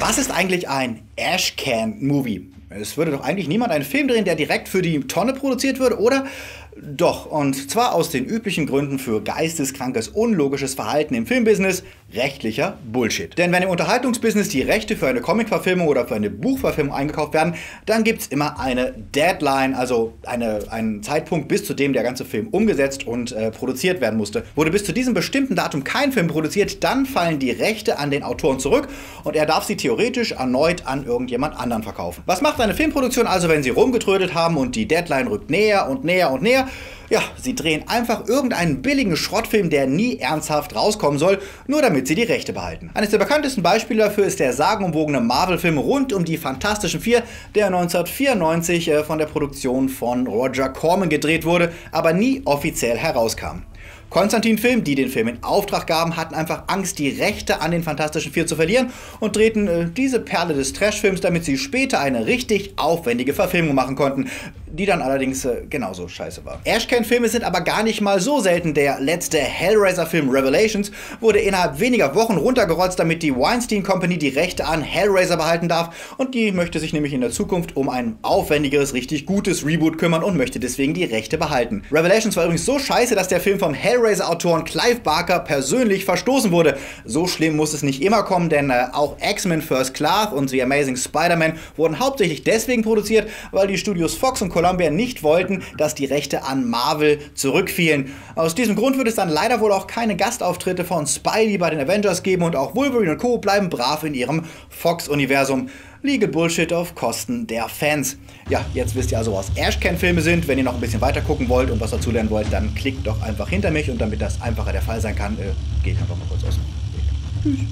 Was ist eigentlich ein Ashcan-Movie? Es würde doch eigentlich niemand einen Film drehen, der direkt für die Tonne produziert würde, oder? Doch, und zwar aus den üblichen Gründen für geisteskrankes, unlogisches Verhalten im Filmbusiness, rechtlicher Bullshit. Denn wenn im Unterhaltungsbusiness die Rechte für eine Comicverfilmung oder für eine Buchverfilmung eingekauft werden, dann gibt es immer eine Deadline, also eine, einen Zeitpunkt, bis zu dem der ganze Film umgesetzt und äh, produziert werden musste. Wurde bis zu diesem bestimmten Datum kein Film produziert, dann fallen die Rechte an den Autoren zurück und er darf sie theoretisch erneut an irgendjemand anderen verkaufen. Was macht eine Filmproduktion also, wenn sie rumgetrödelt haben und die Deadline rückt näher und näher und näher? Ja, sie drehen einfach irgendeinen billigen Schrottfilm, der nie ernsthaft rauskommen soll, nur damit sie die Rechte behalten. Eines der bekanntesten Beispiele dafür ist der sagenumwogene Marvel-Film rund um die Fantastischen Vier, der 1994 äh, von der Produktion von Roger Corman gedreht wurde, aber nie offiziell herauskam. Konstantin Film, die den Film in Auftrag gaben, hatten einfach Angst, die Rechte an den Fantastischen Vier zu verlieren und drehten äh, diese Perle des Trashfilms, damit sie später eine richtig aufwendige Verfilmung machen konnten die dann allerdings äh, genauso scheiße war. Ashcan-Filme sind aber gar nicht mal so selten. Der letzte Hellraiser-Film Revelations wurde innerhalb weniger Wochen runtergerotzt, damit die Weinstein Company die Rechte an Hellraiser behalten darf und die möchte sich nämlich in der Zukunft um ein aufwendigeres, richtig gutes Reboot kümmern und möchte deswegen die Rechte behalten. Revelations war übrigens so scheiße, dass der Film vom Hellraiser-Autoren Clive Barker persönlich verstoßen wurde. So schlimm muss es nicht immer kommen, denn äh, auch X-Men First Class und The Amazing Spider-Man wurden hauptsächlich deswegen produziert, weil die Studios Fox und Columbia nicht wollten, dass die Rechte an Marvel zurückfielen. Aus diesem Grund wird es dann leider wohl auch keine Gastauftritte von Spidey bei den Avengers geben und auch Wolverine und Co. bleiben brav in ihrem Fox-Universum. Legal Bullshit auf Kosten der Fans. Ja, jetzt wisst ihr also, was Ashcan-Filme sind. Wenn ihr noch ein bisschen weiter gucken wollt und was dazu lernen wollt, dann klickt doch einfach hinter mich und damit das einfacher der Fall sein kann, äh, gehe ich einfach mal kurz aus dem Weg. Tschüss.